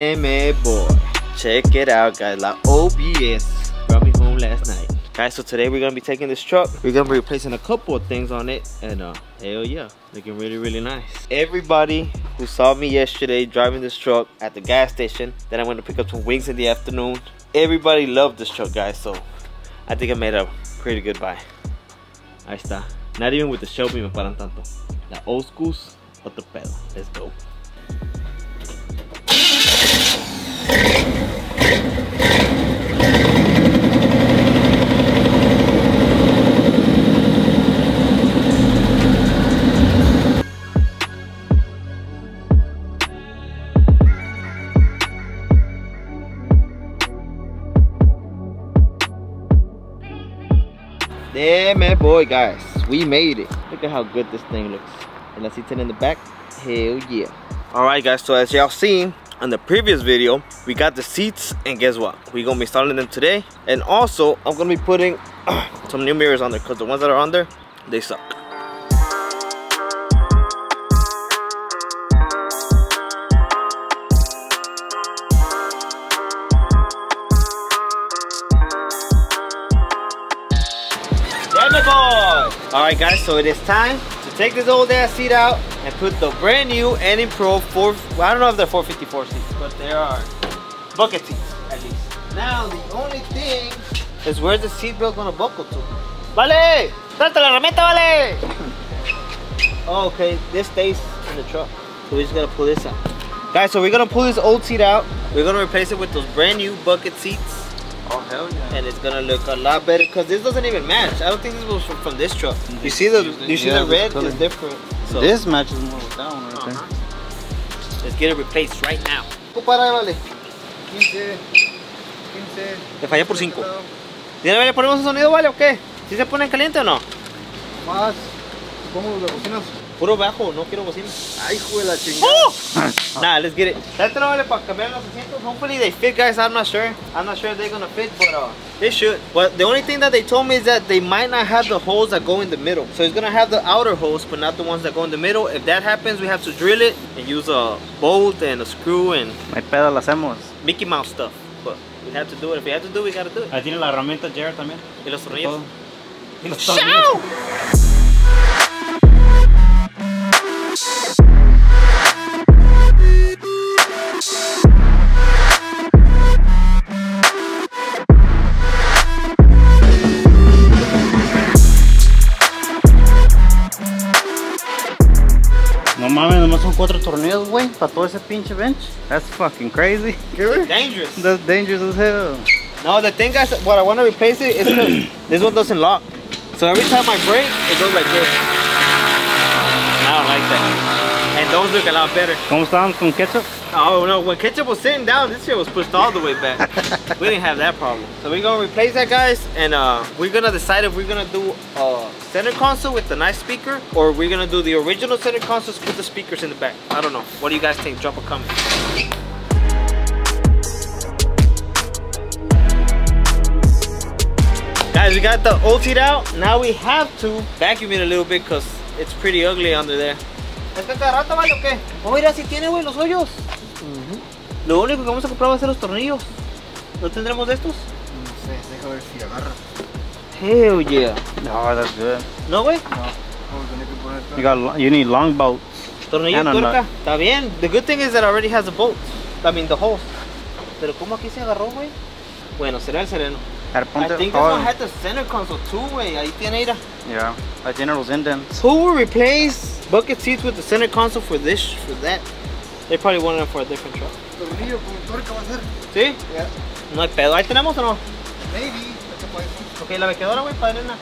Hey boy, check it out guys, la OBS brought me home last night. Guys, so today we're gonna be taking this truck. We're gonna be replacing a couple of things on it, and uh, hell yeah, looking really, really nice. Everybody who saw me yesterday driving this truck at the gas station, then I went to pick up some wings in the afternoon. Everybody loved this truck, guys, so I think I made a pretty good buy. Ahí está. Not even with the Shelby me paran tanto. La old otro pedo. Let's go. Damn man, boy guys, we made it. Look at how good this thing looks. And let's see it in the back. Hell yeah. Alright guys, so as y'all seen on the previous video, we got the seats and guess what? We're gonna be installing them today. And also, I'm gonna be putting some new mirrors on there because the ones that are on there, they suck. Alright guys, so it is time to take this old ass seat out and put the brand new Enin Pro 4, well, I don't know if they're 454 seats, but they are bucket seats at least. Now the only thing is where's the seat belt gonna buckle to? Vale! Trata la herramienta, vale! Oh, okay, this stays in the truck. So we just gotta pull this out. Guys, so we're gonna pull this old seat out. We're gonna replace it with those brand new bucket seats. Oh hell yeah! And it's gonna look a lot better because this doesn't even match. I don't think this was from, from this truck. Mm-hmm. You see the you see Yeah, the red is different. So This matches more with that one right uh-huh. let's get it replaced right now. there. 15, 15. Te fallé por 5. ¿De una vez le ponemos un sonido, vale o qué? ¿Sí se pone caliente o no? Más. ¿Cómo lo cocinas? Puro bajo, no quiero bocina. Ay, hijo de la chingada. Oh! nah, let's get it. Trátelo, vale, para cambiar los asientos. Hopefully they fit, guys. I'm not sure. I'm not sure if they're gonna fit, but uh, they should. But the only thing that they told me is that they might not have the holes that go in the middle. So it's gonna have the outer holes, but not the ones that go in the middle. If that happens, we have to drill it and use a bolt and a screw and No hay pedo, lo hacemos. Mickey Mouse stuff. But we have to do it. If we have to do it, we gotta do it. Ahí tiene la herramienta Jared también. Y los tornillos. Todo. Y los ¡Chao! Son güey, para todo ese pinche bench. That's fucking crazy. Dangerous. That's dangerous as hell. No, the thing guys, what I want to replace it is this one doesn't lock. So every time I brake, it goes like this. I don't like that. And those look a lot better. ¿Cómo estábamos con ketchup? Oh no, when ketchup was sitting down, this shit was pushed all the way back. we didn't have that problem. So we're gonna replace that guys and uh, we're gonna decide if we're gonna do a center console with the nice speaker or we're gonna do the original center console with the speakers in the back. I don't know. What do you guys think? Drop a comment. Guys, we got the old seat out. Now we have to vacuum it a little bit because it's pretty ugly under there. ¿Es que cada rato vale o qué? Oh, mira, si tiene, güey, los hoyos. Lo único que vamos a comprar va a ser los tornillos. ¿No tendremos de estos? No sé, deja ver si agarra. Hell yeah. No, that's good. ¿No, güey? You got, you need long bolts. Tornillo no, tuerca. no. Está bien. The good thing is that it already has the bolts. I mean, the holes. Pero ¿cómo aquí se agarró, güey? Bueno, será el sereno. I think this oh, one had the center console too, güey. Ahí tiene, mira. Yeah, ahí tiene los indents. Who will replace bucket seats with the center console for this, for that? They probably wanted them for a different truck. Tornillo con tuerca va a ser. ¿Sí? Yeah. No hay pedo. ¿Ahí tenemos o no? Maybe. Ok, la vequedora, güey, para arena.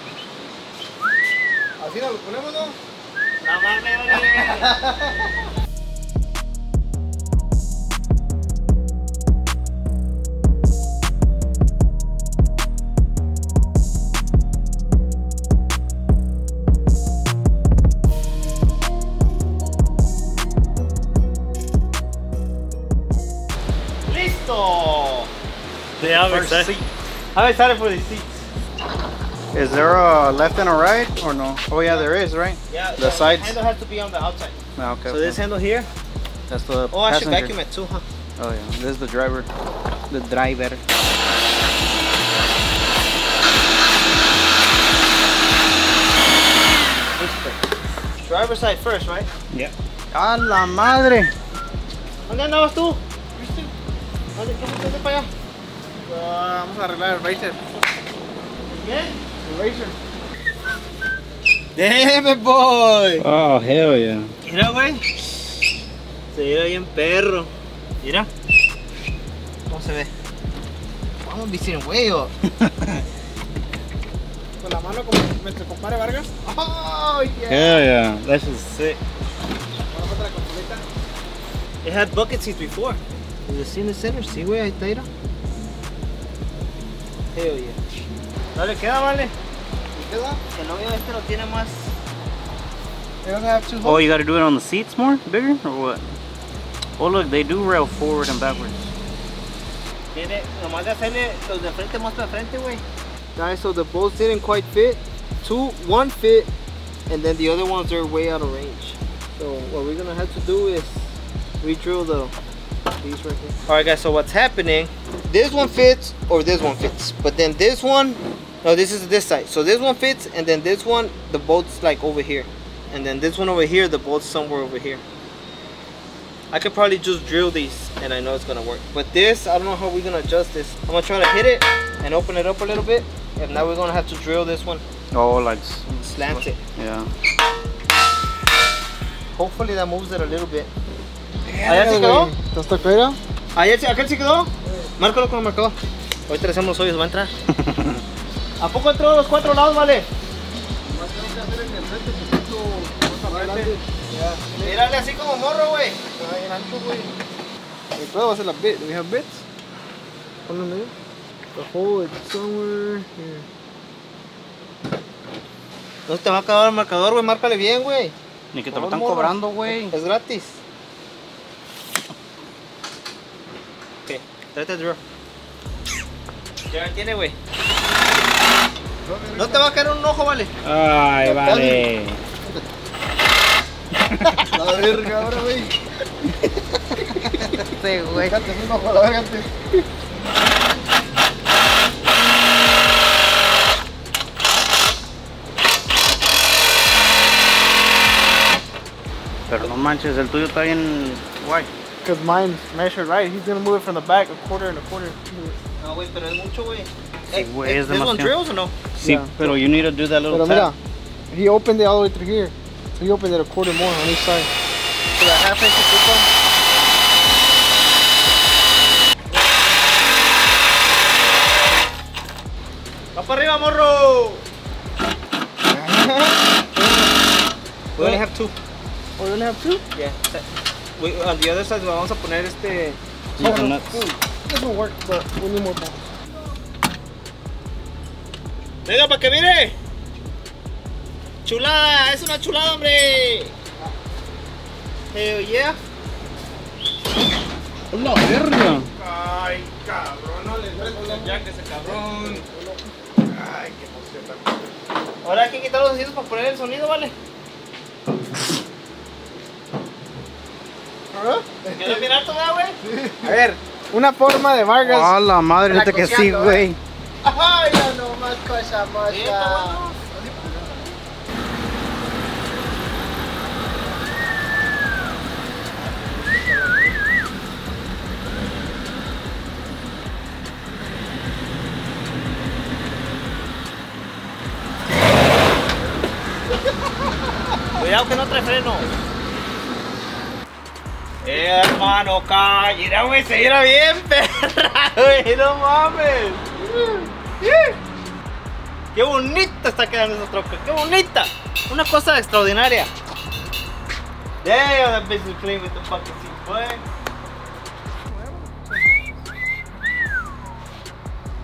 Así lo ponemos, ¿no? No mames, Yeah, I'm First excited. seat. I'm excited for these seats. Is there a left and a right or no? Oh yeah, there is, right? Yeah, The sides? handle has to be on the outside. Ah, okay. So this handle here. That's the Oh, I should vacuum it too, huh? Oh yeah, this is the driver. The driver. Driver side first, right? Yeah. ¡A la madre! ¿Dónde andabas tú? ¿Dónde, ¿Qué fuiste para allá? Vamos a arreglar el racer. ¿Qué? El racer. Damn boy. Oh, hell yeah. Mira, güey. Se mira bien perro. Mira. ¿Cómo se ve? Vamos a decir, güey. oh. Con la mano como nuestro compadre Vargas. Oh, yeah. Hell yeah. That's just sick. Vamos a la consolita. It had bucket seats before. Did you see in the center? Sí, güey, ahí está, mira. Hell yeah. Dale, queda, vale. queda? El novio este lo tiene más. They also have two Oh, you gotta do it on the seats more? Bigger? Or what? Oh, look, they do rail forward and backwards. Tiene, nomás de hacerle los de frente más para frente, güey. Guys, so the bolts didn't quite fit. Two, one fit, and then the other ones are way out of range. So what we're gonna have to do is re-drill the these right here. All right, guys. So what's happening? This one fits, or this one fits, but then this one, no, this is this side. So this one fits, and then this one, the bolt's like over here, and then this one over here, the bolt's somewhere over here. I could probably just drill these and I know it's gonna work. But this, I don't know how we're gonna adjust this. I'm gonna try to hit it and open it up a little bit. And now we're gonna have to drill this one, Oh, like. s- slant it. Yeah. Hopefully that moves it a little bit. ¿Allá se quedó? ¿Estás toquera? ¿Allá se, aquel se quedó? Márcalo con el marcador. Ahorita le hacemos los hoyos, va a entrar. ¿A poco entró de los cuatro lados, vale? Mírale así como morro, güey. ¿Y puedo hacer la bit? Do we have bits? Ponlo en medio. The hole is somewhere here. No te va a acabar el marcador, güey. Márcale bien, güey. Ni que te lo están morro. cobrando, güey. Es gratis. Ok, tráete el drawer. Ya tiene, güey. No te va a caer un ojo, vale. Ay, vale. La verga ahora, güey. Sí, güey. Un ojo a la verga antes. Pero no manches, el tuyo está bien guay. Because mine's measured right. He's gonna move it from the back a quarter and a quarter. No, güey, pero es mucho, güey. Sí, eh, güey, eh, es ¿This one drills o no? Sí, Yeah. pero you need to do that little Pero mira, tap. he opened it all the way through here. So he opened it a quarter more on each side. So that half inch is this one. ¡Va para arriba, morro! We only have two. Oh, you only have two? Yeah. We, on the other side vamos a poner este... No. This will work, but we need more balls. Venga, para que mire. Chulada, es una chulada, hombre. Hell yeah. ¡La verga! Ay, cabrón, no le presto la jack ese cabrón. Ay, qué emoción. Ahora hay que quitar los asientos para poner el sonido, ¿vale? ¿Quieres mirar toda, güey? A ver, una forma de Vargas. ¡A la madre! Neta que sí, Lacoseando, güey. Ay, ya no más cosa Sí, bueno. Cuidado que no trae freno. Eh, hermano, calla, güey, se bien, perra, güey, no mames. Qué bonita está quedando esa troca, qué bonita. Una cosa extraordinaria. Damn, that bitch is clean with the fucking seat, boy.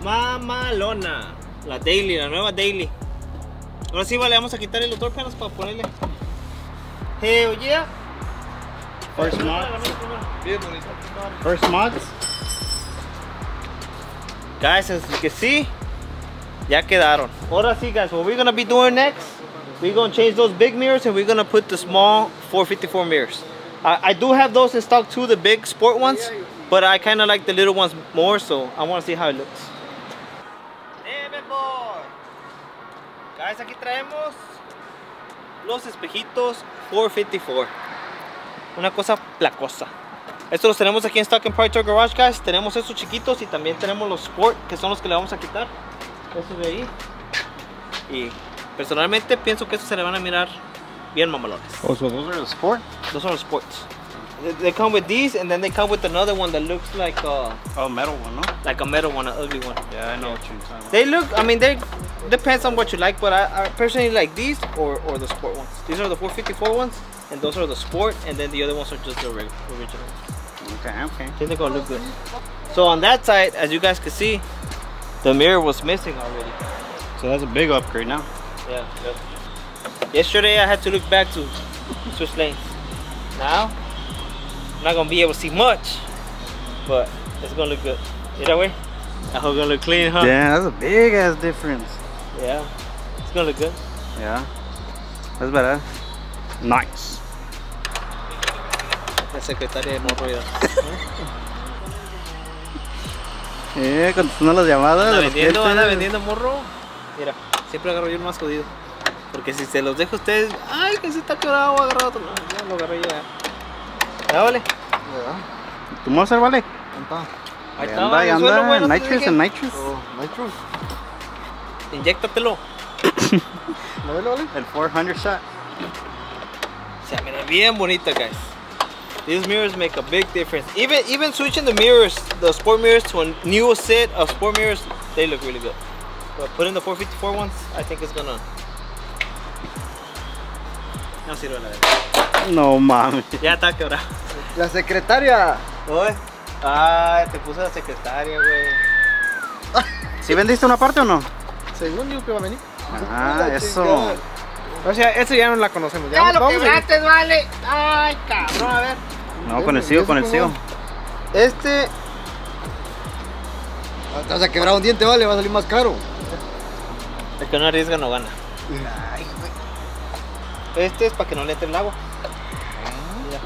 Mamalona. La Daily, la nueva Daily. Ahora sí, vale, vamos a quitar el penas para ponerle. Hell yeah. First mod. Bien bonito. First mods. Guys, as you can see, ya quedaron. Ahora sí, guys, what we're gonna be doing next, we're gonna change those big mirrors and we're gonna put the small 454 mirrors. I, I do have those in stock too, the big sport ones, But I kind of like the little ones more, so I want to see how it looks. Guys, aquí traemos los espejitos 454. Una cosa placosa. Estos los tenemos aquí en Stock and Toy Garage, guys. Tenemos estos chiquitos y también tenemos los Sport, que son los que le vamos a quitar. Estos de ahí. Y personalmente pienso que estos se le van a mirar bien mamalones. Oh, so those are the sport? Those are the sports. They- come with these, and then they come with another one that looks like uh, Oh, metal one, no? like a metal one, an ugly one. Yeah, I know what you're talking about. They look, I mean, they depends on what you like, but I, I personally like these or, or the sport ones. These are the 454 ones, and those are the sport, and then the other ones are just the original. Okay, okay. I think they're gonna look good. So on that side, as you guys can see, the mirror was missing already. So that's a big upgrade now. Yeah. Yesterday I had to look back to switch lanes. Now, I'm not gonna be able to see much, but it's gonna look good. Either way, I hope it's gonna look clean, huh? Yeah, that's a big ass difference. Yeah. It's gonna look good. Yeah. That's better. Nice. La secretaria de morro ya. Eh, contestando las llamadas. Anda de los vendiendo, anda vendiendo morro. Mira, siempre agarro yo el más jodido. Porque si se los dejo a ustedes, ay, que si está quebrado, voy a agarrar otro. No, ya lo agarré ya. Ya vale. ¿Tu Monster vale? Ahí está. Ahí está, anda, anda. no te Nitrous and nitrous. Oh, nitrous. Inyéctatelo. ¿No vale, vale? El 400 shot. O sea, mira, bien bonita, guys. These mirrors make a big difference. Even even switching the mirrors, the sport mirrors to a new set of sport mirrors, they look really good. But putting the 454 ones, I think it's gonna. No sirve la verdad. No mames. Ya está quebrado. La secretaria. Oye. Ay, te puse la secretaria, güey. ¿Sí vendiste una parte o no? Según digo que va a venir. Ah, La eso. chingada. O sea, eso ya no la conocemos. Ya, vamos a ir. vale. Ay, cabrón, a ver. No, con el CEO, con el CEO. Este. Ah, Te vas a quebrar un diente, vale, va a salir más caro. El que no arriesga no gana. Este es para que no le entre el agua. Mira.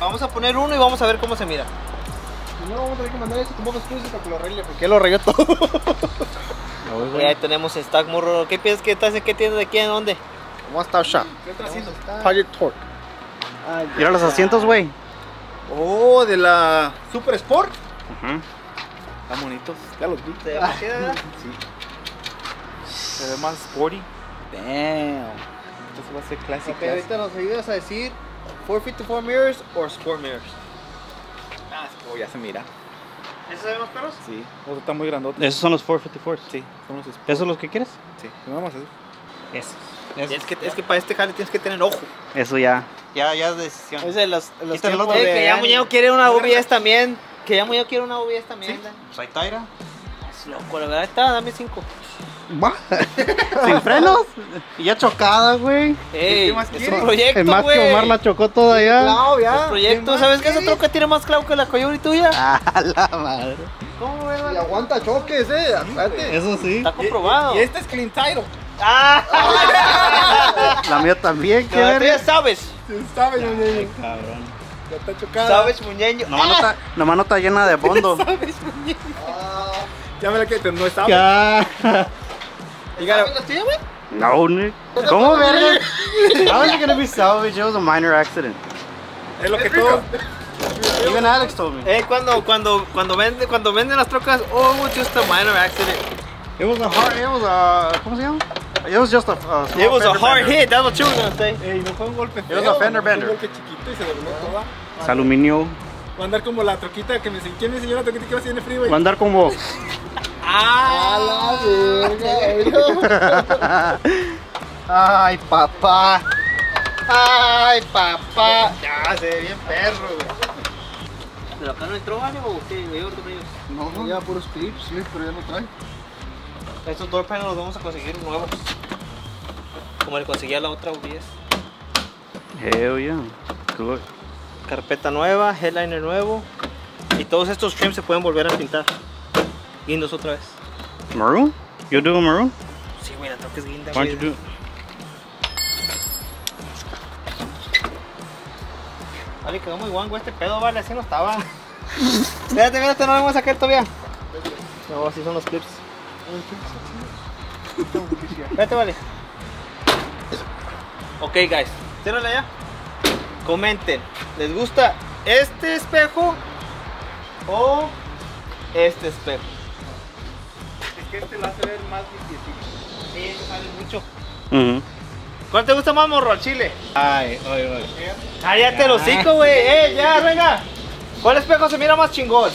Vamos a poner uno y vamos a ver cómo se mira. Primero vamos a tener que mandar ese como exclusive para que lo arregle, porque él lo arregló todo. Y ahí tenemos en Stack Morro. ¿Qué piensas que estás en qué tienda de aquí en dónde? One Stop Shop. Project Torque. Mira los asientos, güey. Oh, de la Super Sport. Ujú. Están bonitos. Ya los vi. ¿Se ve más chida, verdad? Se ve más sporty. Damn. Esto va a ser clásico. Ok, ahorita nos ayudas a decir 454 mirrors o sport mirrors. Oh, ya se mira. ¿Esos ven más perros? Sí. Otro está muy grandote. Esos son los 454. Sí, son los Sport. ¿Esos son los que quieres? Sí. Vamos a hacer. Esos. Es que, es que para este jale tienes que tener ojo. Eso ya. Ya, ya es dececisión. Es de los, los tiempos. Eh, de que ya. Muñeco quiere una OBS también. Que ya Muñeco quiere una OBS también. ¿verdad? Pues ahí está, mira. Es loco, la verdad está, dame 5. Sin frenos. Y ya chocada, güey. Ey, más es quiere? un proyecto, Es más güey. que Omar la chocó toda ya. Claro, Es ya. un proyecto, ¿sabes qué? Esa troca tiene más clavo que la Coyote tuya. A la madre. ¿Cómo ves, Y aguanta choques, eh. Eso sí. Está comprobado. Y este es Clean Title. ¡Ah! La mía también, qué La tuya verga. es Savage. ¿Sabes, muñeño? Cabrón. Ya está chocada. Savage, muñeño. Nomás no está, nomás no está llena de fondo. Ya me la que no estaba. Ya. ¿Sabes tuya, güey? No, Nick. ¿Cómo verga? How is it gonna be salvage? It was a minor accident. Es lo que todos. Even Alex told me. Eh, cuando, cuando, cuando, vende, cuando venden las trocas, oh, it was just a minor accident. It was a hard. It was a. ¿Cómo se llama? It was just a. a small It was a hard bender. hit, that's what you were gonna say. Ey, no fue un golpe was feo. a fender fue bender. Un golpe chiquito y se dobló toda. Es aluminio. Va a andar como la troquita que me enseñó. ¿Quién me enseñó la troquita que iba así en el freeway? Va a andar como. A la verga, Ay, papá. Ay, papá. Ya, se ve bien perro, güey. ¿Pero acá no entró algo o qué? ¿Yo con ellos? No, no. Ya puros clips, clips, pero ya no trae. Estos door panels los vamos a conseguir nuevos. Como le conseguí a la otra OBS. Hell yeah. Good. Carpeta nueva, headliner nuevo. Y todos estos trims se pueden volver a pintar. Guindos otra vez. Maroon? You'll do maroon? Sí, güey, la troca es guinda, Why don't you do? Vale, quedó muy guango este pedo, vale, así no estaba. Espérate, espérate, no lo vamos a sacar todavía. No, así son los clips. Espérate, vale. Ok, guys. Ciérrala ya. Comenten. ¿Les gusta este espejo o este espejo? Que este lo hace ver más difícil. Sí, este sale mucho. ¿Cuál te gusta más, morro? ¿Al chile? Ay, ay, ay. Cállate los hocico, güey. Eh, ya, venga. ¿Cuál espejo se mira más chingón?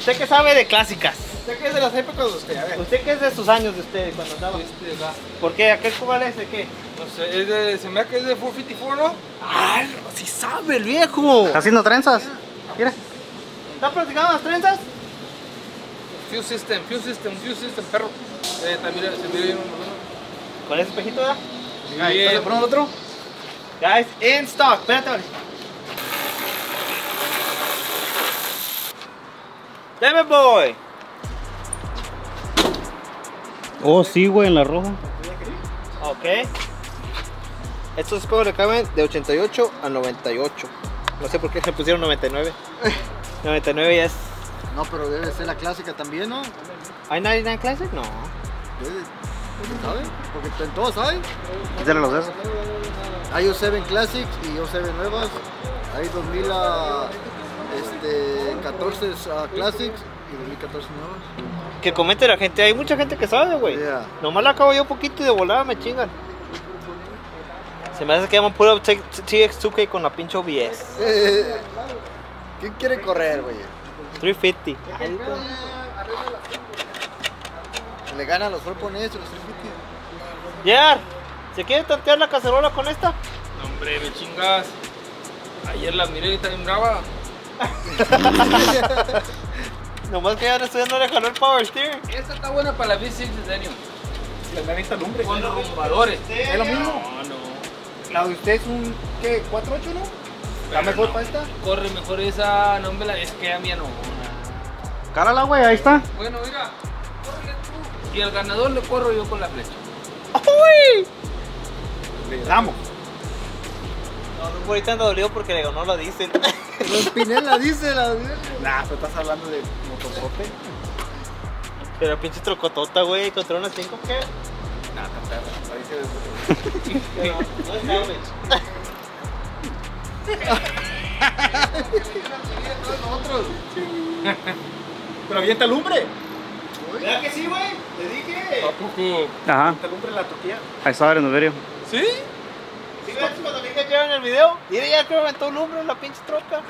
Usted que sabe de clásicas. ¿Usted qué es de las épocas de usted? A ver. ¿Usted qué es de sus años de usted cuando andaba? Este. ¿Por qué? ¿A qué cuál es? ¿De qué? No sé, es de, se me hace que es de 454, ¿no? ¡Ah, sí sabe el viejo! ¿Está haciendo trenzas? Mira. ¿Está practicando las trenzas? Fuse System, Fuse System, Fuse System, perro. Eh, también se mira bien uno. ¿Con ese espejito ya? Ahí, ¿Le ponemos el otro? Guys, in stock. Espérate, vale. Deme boy. Oh, sí, güey, en la roja. Ok. Estos espejos le caben de 88 a 98. No sé por qué le pusieron 99. 99 ya es. No, pero debe ser la clásica también, ¿no? ¿Hay 99 Classic? No. Debe, ¿Sabe? Porque en todos hay. Quítale los dedos. Hay U7 Classics y U7 nuevas. Hay 2000 a, este, 14 ah, Classics y 2014 nuevas. Que comente la gente. Hay mucha gente que sabe, güey. Yeah. Nomás la acabo yo poquito y de volada me chingan. Se me hace que llaman puro T- TX2K con la pinche OBS. Eh, ¿Quién quiere correr, güey? 350. Le ganan los japoneses, los 350. Yer, ¿se quiere tantear la cacerola con esta? No, hombre, me chingas. Ayer la miré y está bien brava. Nomás que ya no estudiando le jaló el power steer. Esta está buena para la V6 de Daniel. Le necesita lumbre. Con rumbadores. ¿Es lo mismo? No, no. La de usted es un, ¿qué? ¿4.8, no? ¿Está mejor no. para esta? Corre mejor esa, no me la es que a mí no. Cárala, güey, ahí está. Bueno, mira, córrele tú. Y al ganador le corro yo con la flecha. ¡Uy! Le damos. No, ahorita anda dolido porque le ganó la diésel. Los Pinela dice la Nah, pero estás hablando de motosote. Pero pinche trocotota, güey, contra una 5 ¿qué? Nah, tan perra. Parece Pero no es salvage. Pero avienta lumbre. ¿Verdad que sí, güey? Te dije. ¿A poco? Ajá. Avienta lumbre en la tortilla. Ahí está en el video. ¿Sí? ¿Sí ves cuando le dije ayer en el video? Mire, ya que aventó lumbre en la pinche troca.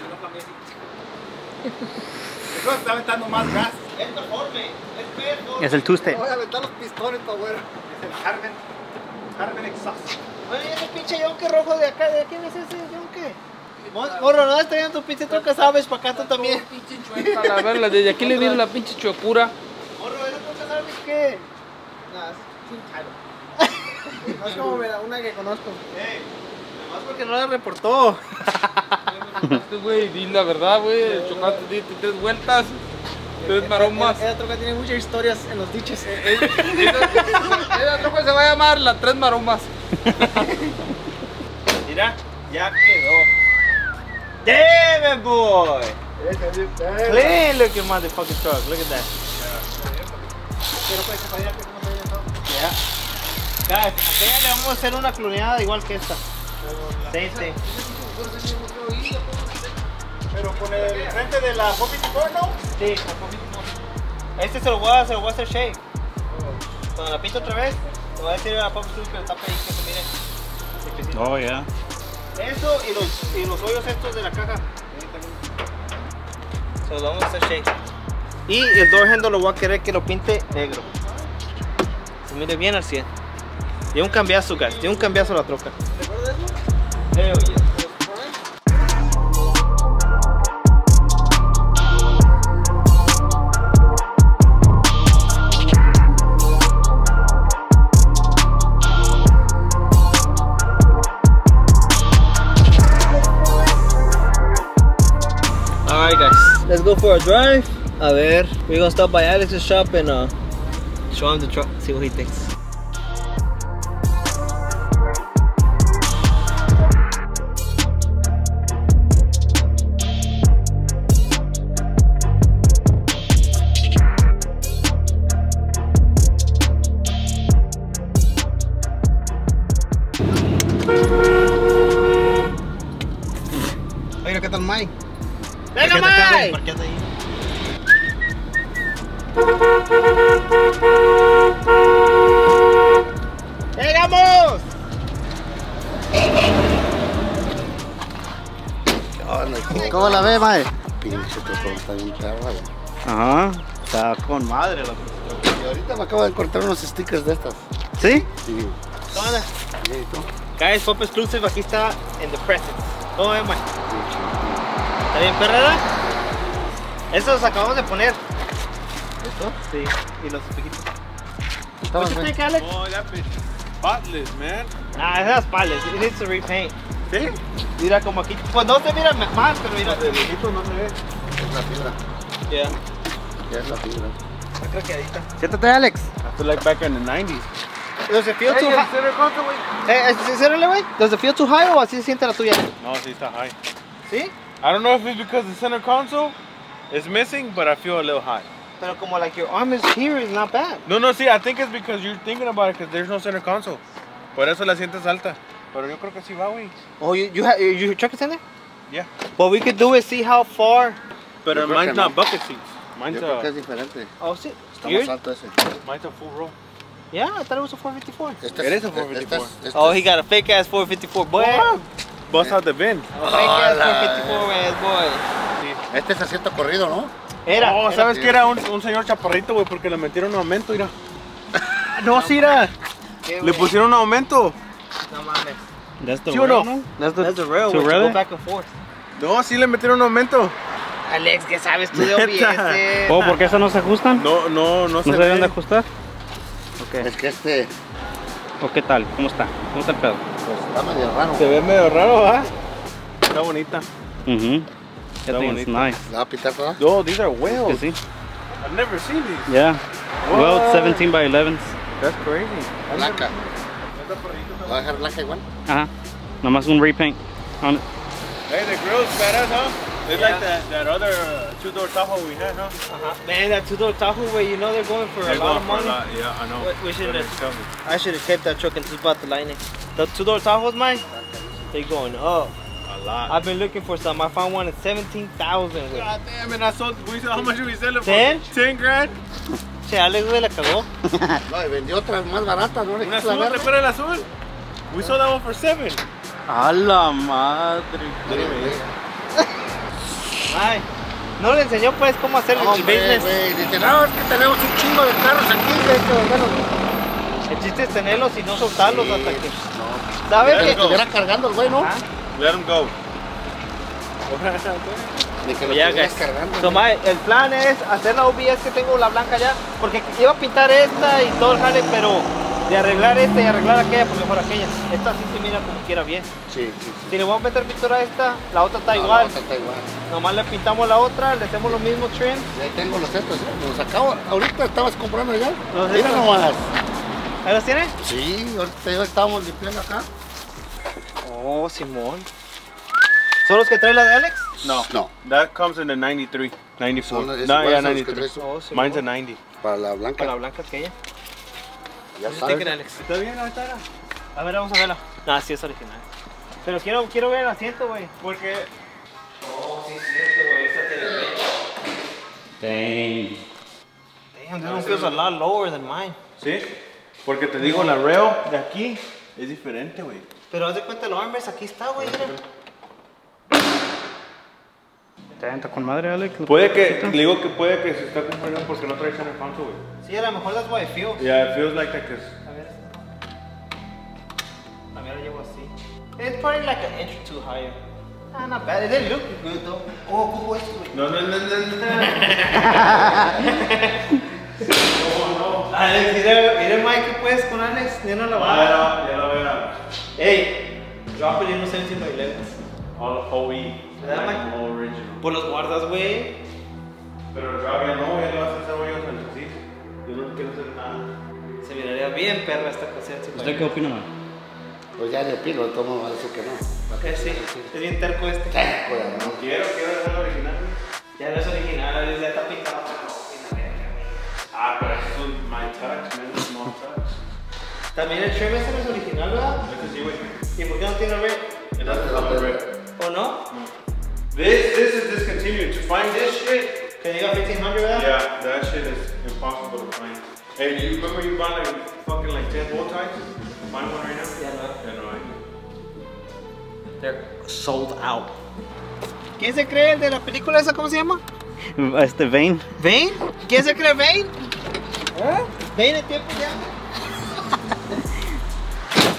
Eso está aventando más gas. Es deforme, es perro. Es el Tuesday. Voy a aventar los pistones para afuera. Es el Harman. Harman Exhaust. Oye, ese pinche yonke rojo de acá, ¿de quién es ese yonke? Mo- Morro, no estás trayendo tu pinche troca, sabes, para acá tú también. Pinche chueca, la verla. Desde aquí le viene la pinche chuecura. Morro, esa troca sabes qué. No es como una que conozco. Eh, nomás porque no la reportó. Este güey, di la verdad, güey. Chocaste diste tres vueltas, tres maromas. Esa troca tiene muchas historias en los diches. Es- Esa esa troca se va a llamar las tres maromas. Mira, ya quedó. Damn it, boy. Clean looking motherfucking truck. Look at that. Yeah. Guys, a aquella le vamos a hacer una cloneada igual que esta. Sí, sí. Pero con el frente de la Poppy ¿no? Sí, Este se lo voy a, se lo voy a hacer shake. Cuando la pinto otra vez, le voy a decir a la Pop Studio que lo tape ahí, que se mire. Oh, ya. Eso y los, y los hoyos estos de la caja. Los vamos a shake. Y el door handle lo voy a querer que lo pinte negro. Se mire bien al 100. Tiene un cambiazo, guys. Tiene un cambiazo la troca. Hell yeah. Alright let's go for a drive. A ver, we're gonna stop by Alex's shop and uh, show him the truck, see what he thinks. Acabo de cortar unos stickers de estas. ¿Sí? Sí. ¿Cómo anda? Bien, ¿y tú? Guys, Pop Exclusive, aquí está en The Present. ¿Cómo ven, man? ¿Está bien, perrera? Eso los acabamos de poner. ¿Esto? Sí, y los espejitos. Está What you bien. think, Alex? Oh, that bitch is spotless, man. Nah, esas pales. It needs to repaint. ¿Sí? Mira como aquí. Pues no se mira más, pero mira. Viejito no se ve. Es la fibra. Yeah. Ya es la fibra. Está craqueadita. Siéntate, Alex. I feel like back in the 90s. Does it feel too high? center console, güey. Eh, eh. Does it feel too high o así se siente la tuya? No, sí está high. ¿Sí? I don't know if it's because the center console is missing, but I feel a little high. Pero como like your arm is here is not bad. No, no, sí, I think it's because you're thinking about it because there's no center console. Por eso la sientes alta. Pero yo creo que sí va, güey. Oh, you you have your truck is in there? Yeah. What we could do is see how far. Yo creo mine's not no. bucket seats. Yo Mine's creo que es diferente. Oh, sí. Está más alto ese. mine's a full row. Yeah, I thought it was a 454. Este It es- is a 454. este es- este Oh, he got a fake ass 454, boy. Bust out the VIN. A fake ass 454 ass boy. Este es asiento corrido, ¿no? Era. Oh, era- ¿sabes qué era un, un señor chaparrito, güey? Porque le metieron un aumento, mira. No, sí, era. ¿Qué, Le pusieron un aumento. No mames. That's the ¿Sí o no? rail, That's the, That's the real So really? go back and forth. No, sí le metieron un aumento. Alex, ¿qué sabes tú de. OBS? Oh, ¿por qué esas no se ajustan? No, no, no ¿No se se deben de ajustar? Ok. Es que este ¿O qué tal? ¿Cómo está? ¿Cómo está el pedo? pues, está medio raro. Se ve medio raro, ¿verdad? Está bonita. Mhm. Está That thing is bonito. nice. ¿La va a pitar toda? No, these are Que whales. sí. I've never seen these. Yeah. Well, What? 17 by 11. That's crazy. Blanca. ¿Va a dejar blanca igual? Ajá. Nomás un repaint. On it. Hey, the grill's badass, huh? It's like that, that other uh, two-door Tahoe we had, huh? Uh-huh. Man, that two-door Tahoe where you know they're going for They're a lot going of for a money. lot, Yeah, I know. What- we should But have- it's. I should have kept that truck and just bought the Lightning. The two-door Tahoe's mine. They going up. A lot. I've been looking for some. I found one at 17,000. güey. God damn it, I sold, we sold, how much did we sell it for? Ten? 10 grand. Che, Alex, güey, la cagó. No, y vendió otras más baratas, ¿no? ¿Le Un la azul, ¿te el azul? We sold that one for 7. A la madre. Ay, no le enseñó pues cómo hacer No, el hombre, business. güey. Dice, no, es que tenemos un chingo de carros aquí, güey, que venderlos. El chiste es tenerlos y no soltarlos Sí, hasta que. No, ¿Sabes que estuviera cargando el güey, ¿no? Let him go. De que lo Ya, guys. cargando. So, el plan es hacer la OBS que tengo la blanca ya, porque iba a pintar esta y todo el jale, pero de arreglar esta y arreglar aquella, pues mejor aquella. Esta sí se mira como quiera bien. Sí, sí, sí. Si le voy a meter pintura a esta, la otra está No, igual. la otra está igual. Nomás le pintamos la otra, le hacemos los mismos trims. Y ahí tengo los estos, ¿eh? Los acabo, ahorita estabas comprando ya. Los Mira estos. nomás. ¿Ahí los tiene? Sí, ahorita ya estábamos limpiando acá. Oh, Simón. ¿Son los que trae la de Alex? No. No, That comes in the 93, 94. Son- es no, igual yeah, son los que 93. traes tú. Oh. Mine's a 90. para la blanca. Para la blanca aquella. Ya Alex. ¿Está bien ahorita? era? A ver, vamos a verla. No, sí es original. Pero quiero, quiero ver el asiento, güey. Porque Oh, sí es cierto, güey. Esta tiene Dang. Damn, this one feels a lot lower than mine. Sí, porque te digo, la rail de aquí es diferente, güey. Pero haz de cuenta, el armrest aquí está, güey. mira. Damn, Está con madre, Alex. Puede que, le digo que puede que se está confundiendo porque no trae center console, güey. Sí, a lo mejor that's why I feel. Yeah, it feels like that 'cause- A ver. A ver, la llevo así. It's probably like an inch or two higher. Ah, not bad. It didn't look good, though. Oh, ¿cómo es, güey? No, no, no, no, no. Alex, mira, mira, Mike, ¿qué puedes con Alex? Ya no la va. Ah, ya, ya lo veo. Ey, drop it in los 17 by 11. All OE. All original. Pues los guardas, güey. Pero el ya no, ya lo vas a hacer hoyos en el sí. Yo no quiero hacer nada. Se miraría bien, perra, esta cosa. ¿Usted qué opina, man? Pues ya le opino, todo mundo va a decir que no. Eh, sí, es bien terco este. Pues, no. Quiero, quiero hacer el original. Ya no es original, ya está pintado. Ah, pero eso es my touch, man. Small touch. También el no es original, ¿verdad? Este sí, güey. ¿Y por qué no tiene red? It doesn't come with red. ¿O no? This, this is discontinued. to find this shit. Can you got 1500 of that? Yeah, that shit is impossible to find. Hey, do you remember you bought like fucking like 10 bow ties? Find one right now? Yeah, no. Yeah, no, I They're sold out. ¿Quién se cree el de la película esa? ¿Cómo se llama? Este Vane. ¿Vane? ¿Quién se cree Vane? ¿Eh? ¿Vane el tiempo ya?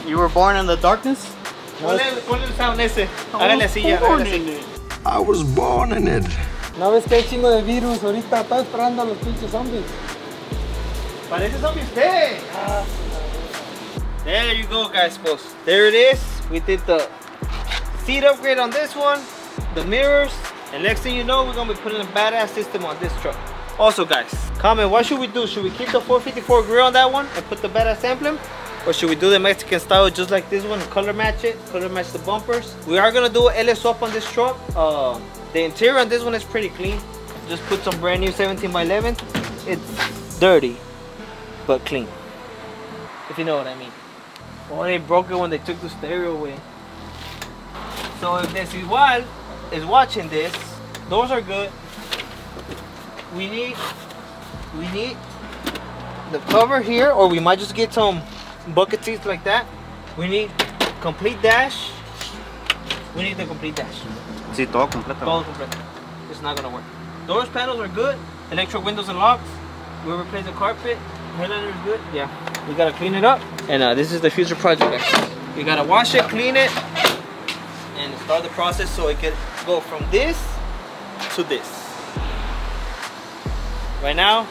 You were born in the darkness? Ponle, ponle el sound ese. Hágale así ya, hágale así. I was born in it. ¿No ves que hay chingo de virus ahorita? Está esperando a los pinches zombies. Parece zombie usted. There you go, guys, folks. There it is. We did the seat upgrade on this one, the mirrors, and next thing you know, we're gonna be putting a badass system on this truck. Also, guys, comment what should we do? Should we keep the 454 grill on that one and put the badass emblem? Or should we do the Mexican style just like this one, color match it, color match the bumpers? We are gonna do a LS swap on this truck. Uh, the interior on this one is pretty clean. Just put some brand new 17 by 11. It's dirty, but clean. If you know what I mean. Oh, they broke it when they took the stereo away. So if Desigual is watching this, those are good. We need, we need the cover here, or we might just get some bucket seats like that. We need complete dash. We need the complete dash. Sí, todo completo. Todo completo. It's not gonna work. Doors panels are good. Electric windows and locks. We replace the carpet. Headliner is good. Yeah. We gotta clean it up. And uh, this is the future project, guys. We gotta wash it, clean it, and start the process so it can go from this to this. Right now,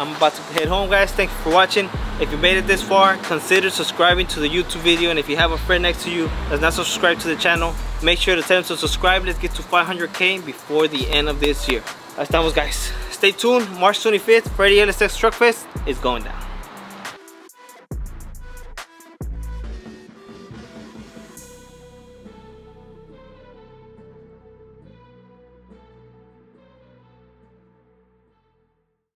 I'm about to head home, guys. Thank you for watching. If you made it this far, consider subscribing to the YouTube video. And if you have a friend next to you that's not subscribed to the channel, make sure to tell them to subscribe. Let's get to 500K before the end of this year. That's Estamos, guys. Stay tuned. March 25th, Freddy LSX Truck Fest is going down.